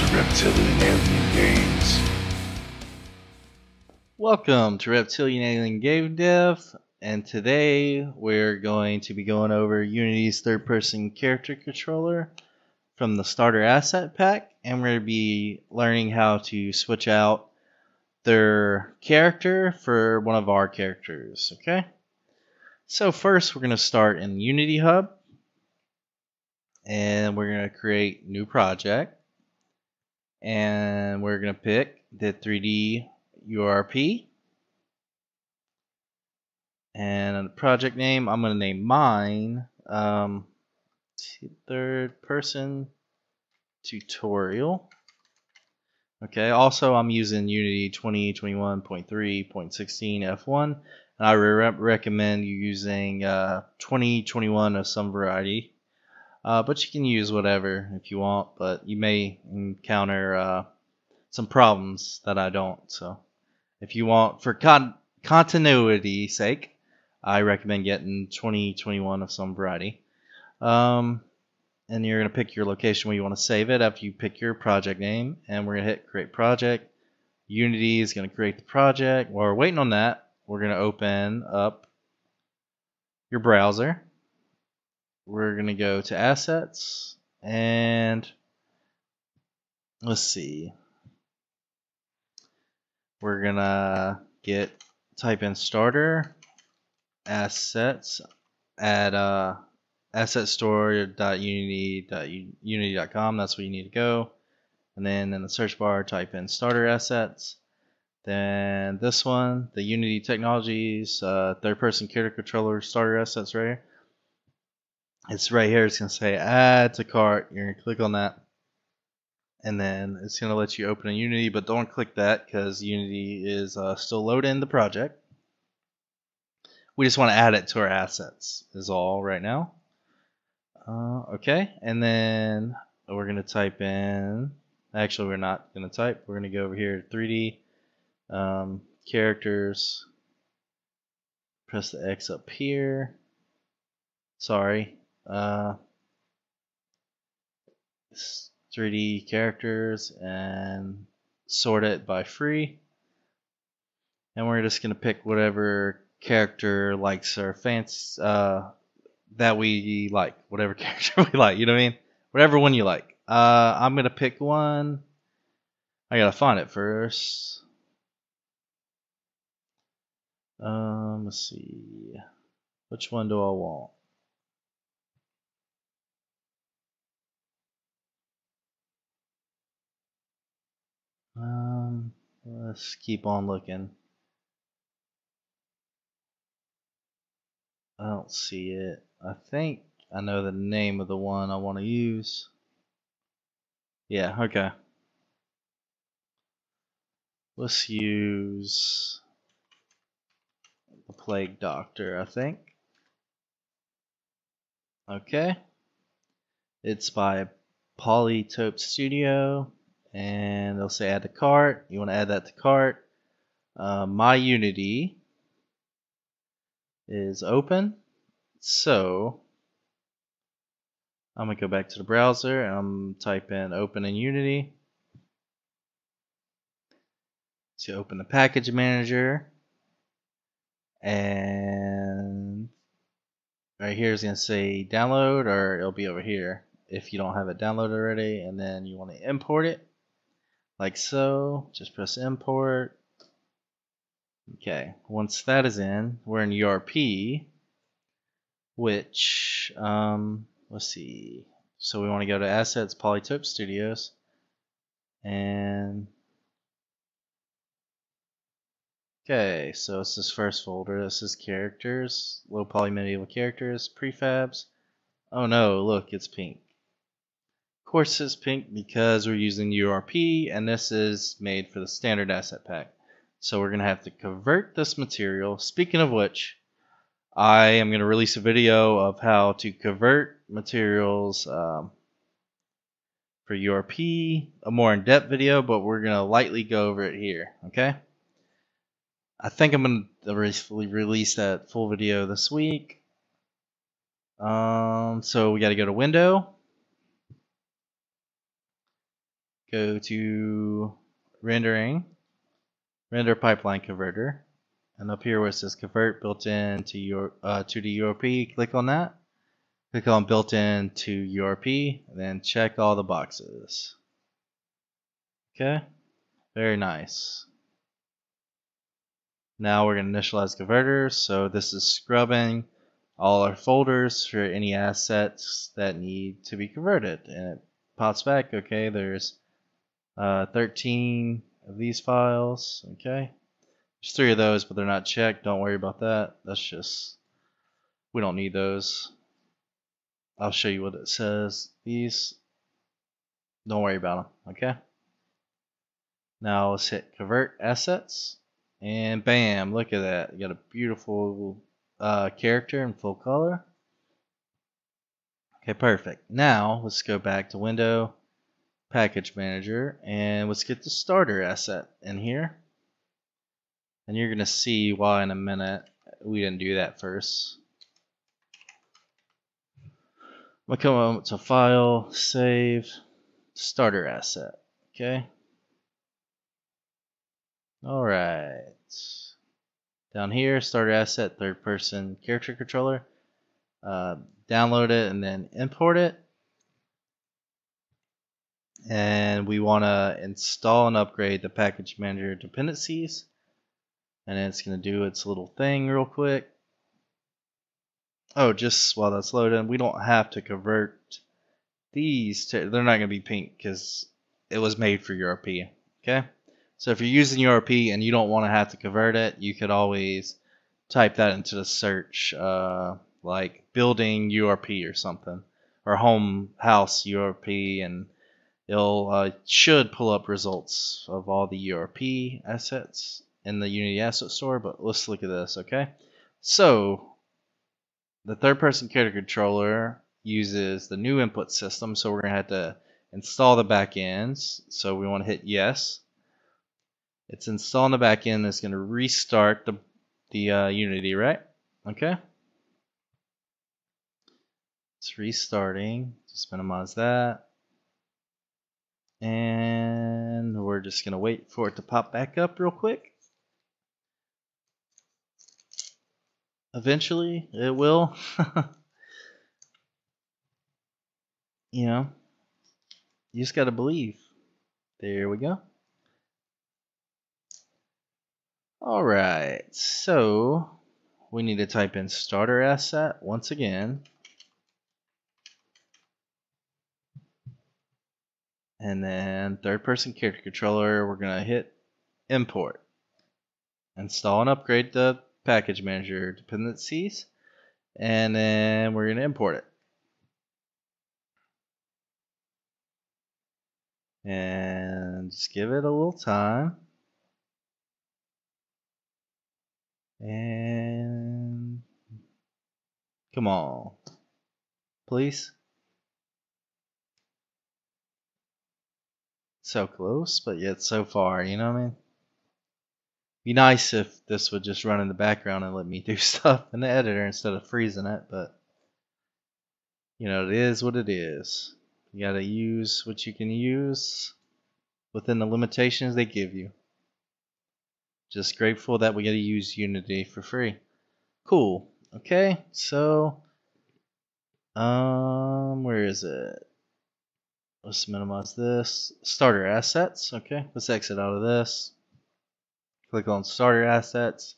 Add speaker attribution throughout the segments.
Speaker 1: to Reptilian Alien Games.
Speaker 2: Welcome to Reptilian Alien Game Dev, and today we're going to be going over Unity's third person character controller from the starter asset pack, and we're going to be learning how to switch out their character for one of our characters, okay? So first we're going to start in Unity Hub, and we're going to create new project, and we're going to pick the 3D URP. And the project name, I'm going to name mine um, third person tutorial. Okay, also I'm using Unity 2021.3.16 F1, and I re recommend you using uh, 2021 of some variety. Uh, but you can use whatever if you want, but you may encounter uh, some problems that I don't. So if you want, for con continuity sake, I recommend getting 2021 of some variety. Um, and you're going to pick your location where you want to save it after you pick your project name. And we're going to hit create project. Unity is going to create the project. While we're waiting on that, we're going to open up your browser. We're going to go to assets and let's see. We're going to get type in starter assets at uh, assetstore.unity.unity.com. That's where you need to go. And then in the search bar, type in starter assets. Then this one, the Unity Technologies uh, third person character controller starter assets right here. It's right here. It's going to say add to cart. You're going to click on that. And then it's going to let you open a Unity, but don't click that because Unity is uh, still loading the project. We just want to add it to our assets is all right now. Uh, okay, and then we're going to type in, actually we're not going to type, we're going to go over here to 3D, um, characters, press the X up here, sorry, uh, 3D characters and sort it by free. And we're just going to pick whatever character likes our fans uh, that we like, whatever character we like. You know what I mean? Whatever one you like. Uh, I'm gonna pick one. I gotta find it first. Um, let's see. Which one do I want? Um, let's keep on looking. I don't see it. I think I know the name of the one I want to use. Yeah, okay. Let's use the Plague Doctor, I think. Okay. It's by Polytope Studio, and they'll say add to cart. You want to add that to cart. Uh, My Unity is open. So I'm gonna go back to the browser and I'm type in open in Unity. So open the package manager and right here is gonna say download or it'll be over here if you don't have it downloaded already and then you want to import it like so just press import Okay, once that is in, we're in URP, which, um, let's see. So we want to go to Assets, Polytope Studios, and okay, so it's this first folder. This is characters, low poly medieval characters, prefabs. Oh no, look, it's pink. Course, it's pink because we're using URP, and this is made for the standard asset pack. So we're going to have to convert this material. Speaking of which, I am going to release a video of how to convert materials um, for URP, a more in-depth video, but we're going to lightly go over it here, okay? I think I'm going to release that full video this week. Um, so we got to go to Window, go to rendering, render pipeline converter, and up here where it says convert built in to your uh, to the URP, click on that. Click on built in to URP, then check all the boxes. Okay, very nice. Now we're going to initialize converters. So this is scrubbing all our folders for any assets that need to be converted. And it pops back, okay, there's uh, 13 of these files, okay. There's three of those, but they're not checked. Don't worry about that. That's just, we don't need those. I'll show you what it says. These, don't worry about them, okay. Now let's hit convert assets. And bam, look at that. You got a beautiful uh, character in full color. Okay, perfect. Now let's go back to Window, Package Manager, and let's get the starter asset in here. And you're going to see why in a minute we didn't do that first. I'm to come to File, Save, Starter Asset. Okay. All right. Down here, starter asset, third person character controller. Uh, download it and then import it. And we want to install and upgrade the package manager dependencies. And it's going to do its little thing real quick. Oh, just while that's loading, we don't have to convert these to, they're not going to be pink because it was made for URP. Okay. So if you're using URP and you don't want to have to convert it, you could always type that into the search, uh, like building URP or something, or home house URP, and it'll uh, should pull up results of all the URP assets in the Unity Asset Store. But let's look at this, okay? So the third-person character controller uses the new input system, so we're gonna have to install the backends. So we want to hit yes it's installing the backend. It's going to restart the, the uh, Unity, right? Okay. It's restarting. Just minimize that. And we're just going to wait for it to pop back up real quick. Eventually, it will. you know, you just got to believe. There we go. All right, so we need to type in starter asset once again. And then third person character controller, we're going to hit import. Install and upgrade the package manager dependencies. And then we're going to import it. And just give it a little time. And come on, please. So close, but yet so far, you know what I mean? Be nice if this would just run in the background and let me do stuff in the editor instead of freezing it, but you know, it is what it is. You gotta use what you can use within the limitations they give you. Just grateful that we get to use Unity for free. Cool. Okay, so um, where is it? Let's minimize this. Starter assets. Okay, let's exit out of this. Click on starter assets.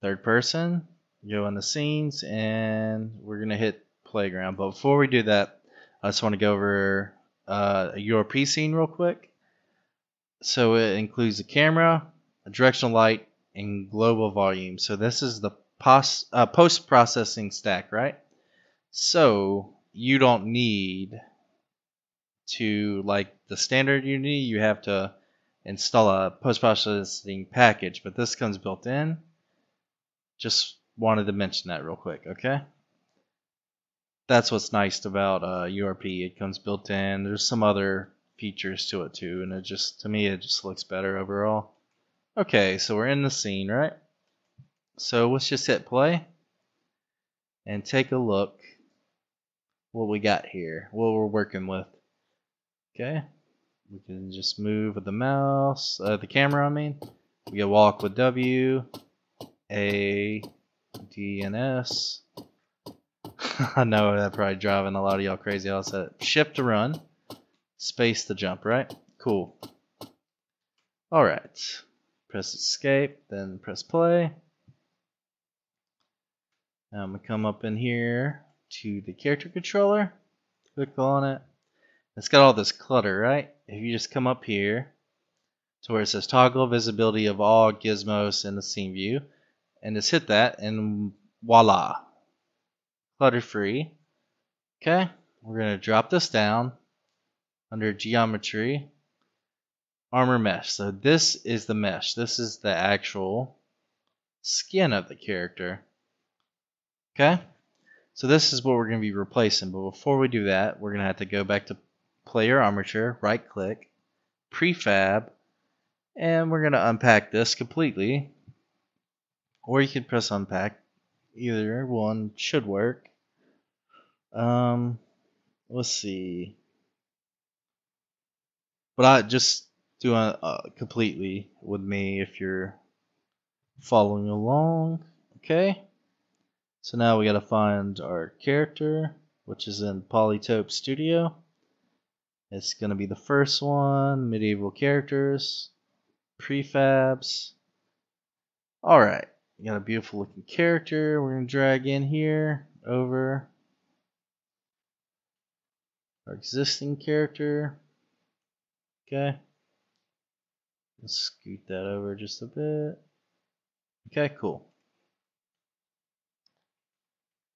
Speaker 2: Third person. Go in the scenes, and we're gonna hit playground. But before we do that, I just want to go over uh, a scene real quick. So it includes a camera, a directional light, and global volume. So this is the pos uh, post-processing stack, right? So you don't need to, like the standard Unity, you have to install a post-processing package, but this comes built in. Just wanted to mention that real quick, okay? That's what's nice about uh, URP. It comes built in. There's some other features to it too, and it just, to me, it just looks better overall. Okay, so we're in the scene, right? So let's just hit play and take a look what we got here, what we're working with. Okay, we can just move with the mouse, uh, the camera. I mean, we can walk with W, A, D, and S. I know that probably driving a lot of y'all crazy. I said shift to run, space to jump. Right? Cool. All right. Press escape, then press play. Now I'm gonna come up in here to the character controller, click on it. It's got all this clutter, right? If you just come up here to where it says toggle visibility of all gizmos in the scene view, and just hit that, and voila, clutter free. Okay, we're gonna drop this down under geometry, armor mesh. So this is the mesh. This is the actual skin of the character. Okay? So this is what we're going to be replacing. But before we do that, we're going to have to go back to player armature, right click, prefab, and we're going to unpack this completely. Or you can press unpack. Either one should work. Um, let's see. But I just do it completely with me if you're following along. Okay. So now we got to find our character, which is in Polytope Studio. It's going to be the first one, medieval characters, prefabs. All right, we got a beautiful looking character. We're going to drag in here over our existing character. Okay. Let's scoot that over just a bit. Okay, cool.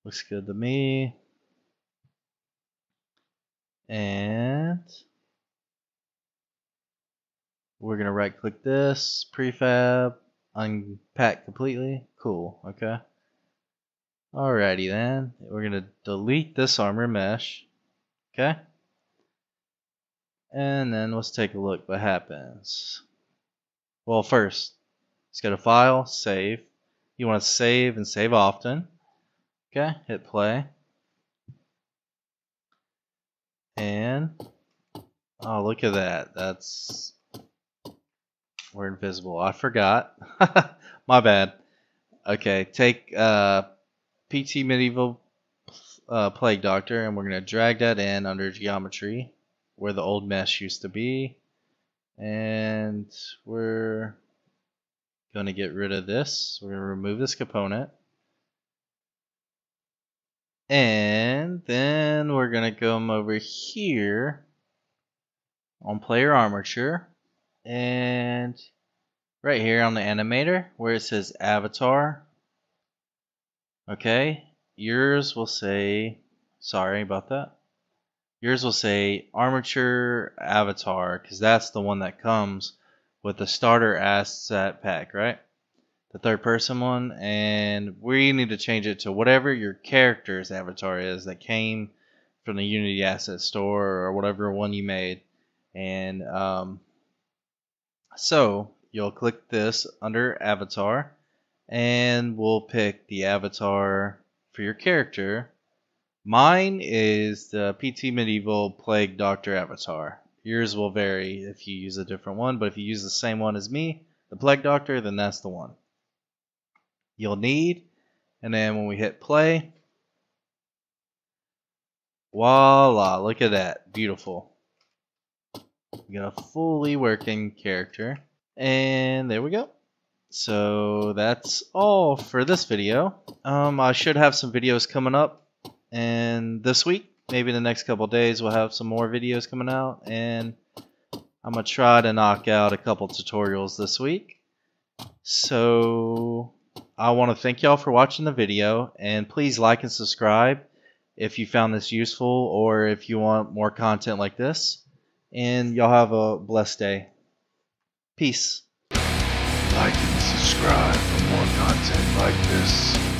Speaker 2: Looks good to me. And we're going to right click this, prefab, unpack completely. Cool, okay. Alrighty then, we're going to delete this armor mesh, okay. And then let's take a look what happens. Well, first, let's go to File, Save. You want to save and save often. Okay, hit play. And, oh, look at that. That's, we're invisible. I forgot. My bad. Okay, take uh, PT Medieval uh, Plague Doctor, and we're going to drag that in under Geometry, where the old mesh used to be. And we're going to get rid of this. We're going to remove this component. And then we're going to come over here on player armature and right here on the animator where it says avatar. Okay, yours will say, sorry about that. Yours will say armature avatar because that's the one that comes with the starter asset pack, right? The third person one, and we need to change it to whatever your character's avatar is that came from the Unity Asset Store or whatever one you made. And um, so you'll click this under Avatar, and we'll pick the avatar for your character. Mine is the PT Medieval Plague Doctor avatar. Yours will vary if you use a different one, but if you use the same one as me, the Plague Doctor, then that's the one you'll need. And then when we hit play, voila, look at that. Beautiful. We got a fully working character. And there we go. So that's all for this video. Um, I should have some videos coming up. And this week, maybe the next couple days, we'll have some more videos coming out. And I'm going to try to knock out a couple tutorials this week. So I want to thank y'all for watching the video and please like and subscribe if you found this useful or if you want more content like this. And y'all have a blessed day. Peace.
Speaker 1: Like and subscribe for more content like this.